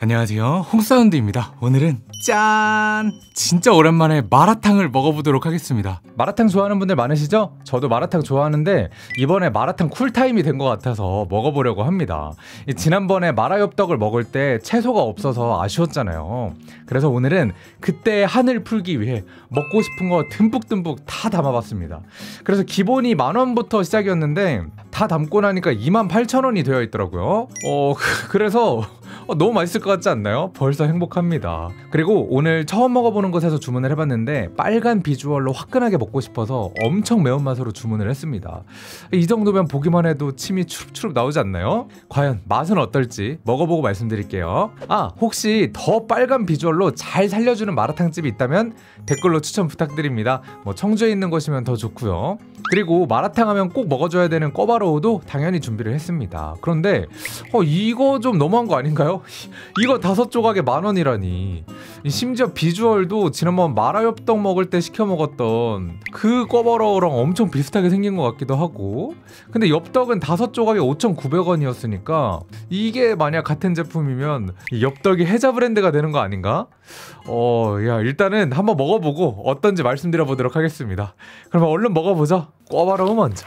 안녕하세요. 홍사운드입니다. 오늘은 짠! 진짜 오랜만에 마라탕을 먹어보도록 하겠습니다. 마라탕 좋아하는 분들 많으시죠? 저도 마라탕 좋아하는데 이번에 마라탕 쿨타임이 된 것 같아서 먹어보려고 합니다. 지난번에 마라엽떡을 먹을 때 채소가 없어서 아쉬웠잖아요. 그래서 오늘은 그때 한을 풀기 위해 먹고 싶은 거 듬뿍듬뿍 다 담아봤습니다. 그래서 기본이 만원부터 시작이었는데 다 담고 나니까 28,000원이 되어 있더라고요. 어 그래서 어, 너무 맛있을 것 같지 않나요? 벌써 행복합니다. 그리고 오늘 처음 먹어보는 곳에서 주문을 해봤는데 빨간 비주얼로 화끈하게 먹고 싶어서 엄청 매운맛으로 주문을 했습니다. 이 정도면 보기만 해도 침이 추룩추룩 나오지 않나요? 과연 맛은 어떨지 먹어보고 말씀드릴게요. 아 혹시 더 빨간 비주얼로 잘 살려주는 마라탕집이 있다면 댓글로 추천 부탁드립니다. 뭐 청주에 있는 곳이면 더 좋고요. 그리고 마라탕 하면 꼭 먹어줘야 되는 꺼바로우도 당연히 준비를 했습니다. 그런데 어, 이거 좀 너무한 거 아닌가요? 이거 다섯 조각에 만 원이라니. 심지어 비주얼도 지난번 마라엽떡 먹을 때 시켜 먹었던 그 꺼바로우랑 엄청 비슷하게 생긴 것 같기도 하고. 근데 엽떡은 다섯 조각에 5,900원이었으니까 이게 만약 같은 제품이면 엽떡이 해자 브랜드가 되는 거 아닌가? 어, 야 일단은 한번 먹어보고 어떤지 말씀드려 보도록 하겠습니다. 그러면 얼른 먹어보죠. 꿔바로우 먼저.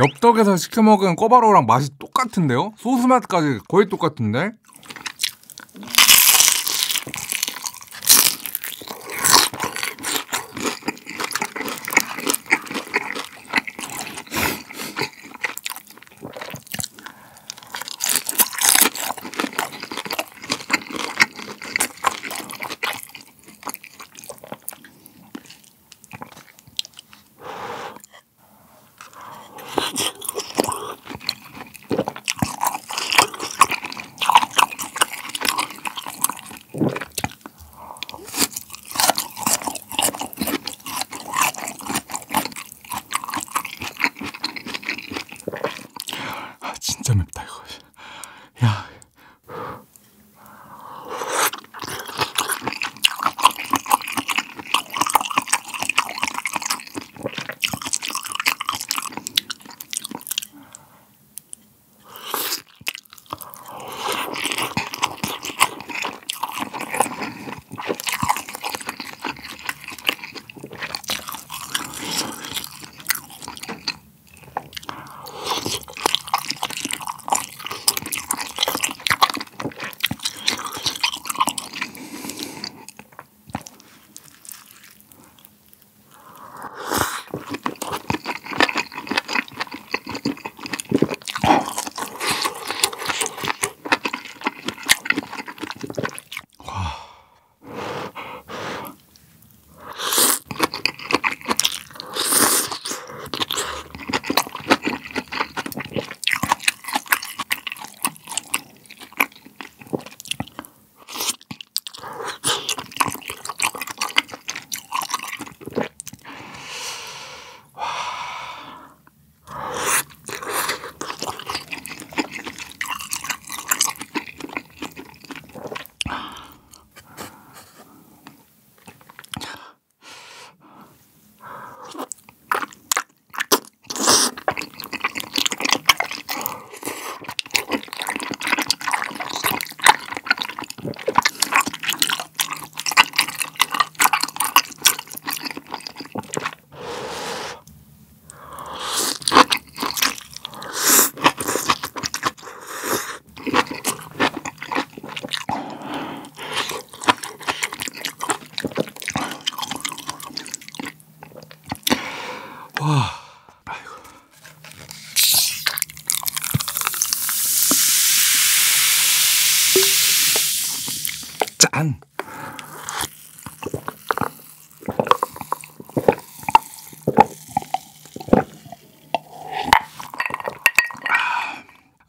엽떡에서 시켜 먹은 꼬바로우랑 맛이 똑같은데요? 소스 맛까지 거의 똑같은데?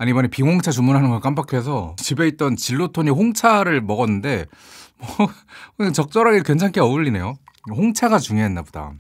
아니 이번에 빙홍차 주문하는 걸 깜빡해서 집에 있던 진로토니 홍차를 먹었는데 뭐 적절하게 괜찮게 어울리네요. 홍차가 중요했나 보다.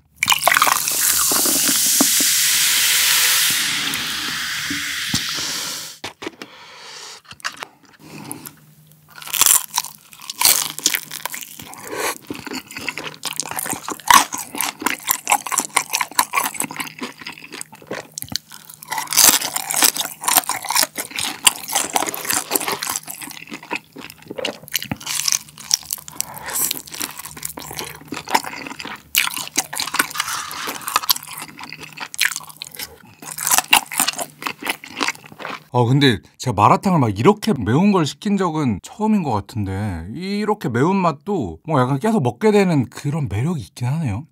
어 근데 제가 마라탕을 막 이렇게 매운 걸 시킨 적은 처음인 것 같은데 이렇게 매운 맛도 뭐 약간 계속 먹게 되는 그런 매력이 있긴 하네요.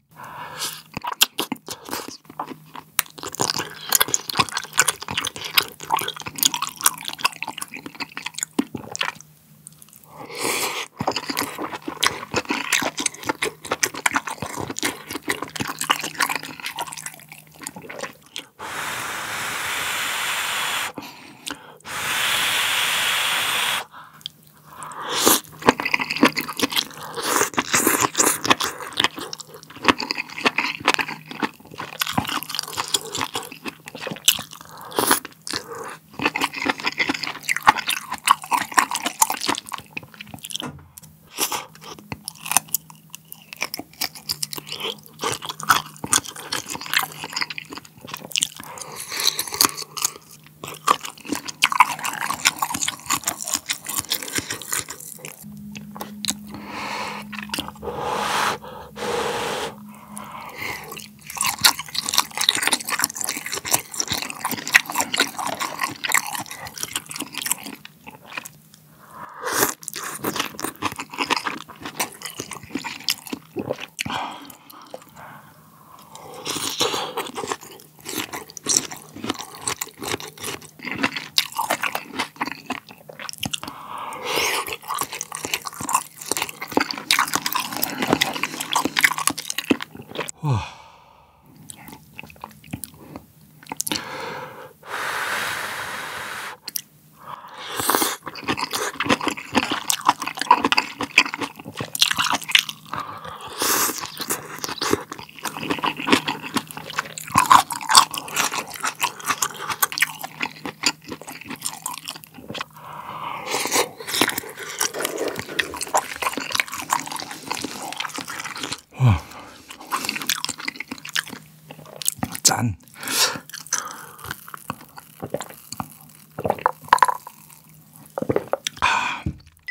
짠.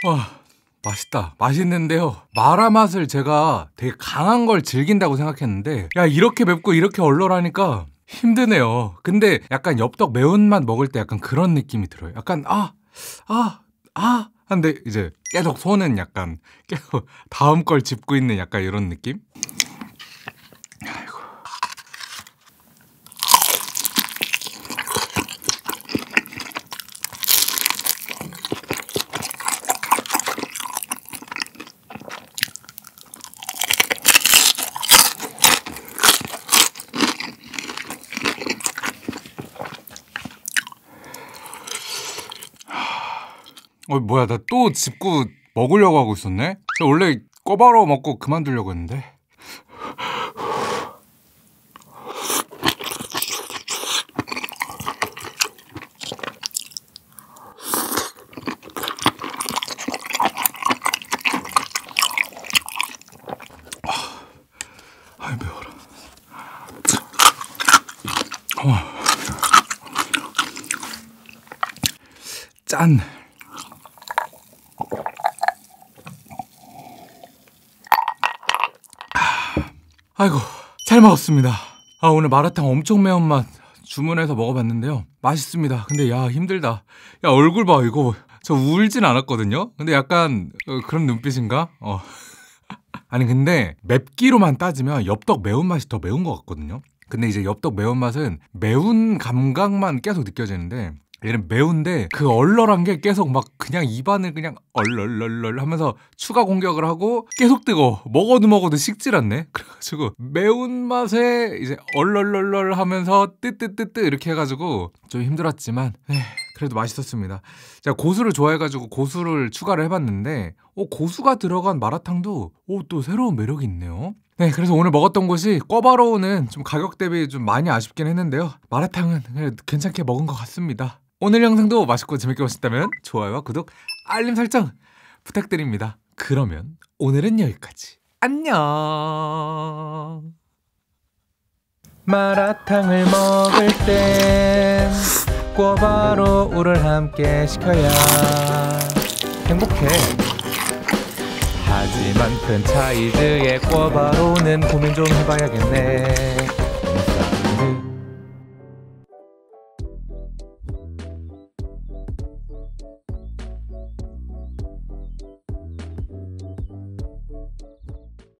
와, 맛있다. 맛있는데요. 마라 맛을 제가 되게 강한 걸 즐긴다고 생각했는데, 야, 이렇게 맵고 이렇게 얼얼하니까 힘드네요. 근데 약간 엽떡 매운맛 먹을 때 약간 그런 느낌이 들어요. 약간, 아, 아, 아. 한데 이제 계속 손은 약간 계속 다음 걸 짚고 있는 약간 이런 느낌? 어 뭐야 나또 짚고 먹으려고 하고 있었네. 원래 꼬바로 먹고 그만두려고 했는데. 어. 짠. 아이고 잘 먹었습니다. 아 오늘 마라탕 엄청 매운맛 주문해서 먹어봤는데요. 맛있습니다. 근데 야 힘들다. 야 얼굴 봐 이거 저 울진 않았거든요. 근데 약간 어, 그런 눈빛인가? 어. 아니 근데 맵기로만 따지면 엽떡 매운맛이 더 매운 것 같거든요. 근데 이제 엽떡 매운맛은 매운 감각만 계속 느껴지는데 얘는 매운데 그 얼얼한 게 계속 막 그냥 입안을 그냥 얼얼얼얼 하면서 추가 공격을 하고 계속 뜨거 먹어도 먹어도 식질 않네 그래가지고 매운맛에 이제 얼얼얼얼 하면서 뜨뜨뜨뜨 이렇게 해가지고 좀 힘들었지만 에이, 그래도 맛있었습니다 제가 고수를 좋아해가지고 고수를 추가를 해봤는데 어, 고수가 들어간 마라탕도 오, 또 새로운 매력이 있네요 네, 그래서 오늘 먹었던 곳이 꿔바로우는 좀 가격 대비 좀 많이 아쉽긴 했는데요. 마라탕은 괜찮게 먹은 것 같습니다. 오늘 영상도 맛있고 재밌게 보셨다면 좋아요와 구독, 알림 설정 부탁드립니다. 그러면 오늘은 여기까지. 안녕. 마라탕을 먹을 땐 꿔바로 우를 함께 시켜야 행복해. 하지만 프랜차이즈의 꿔바로우는 고민 좀 해봐야겠네.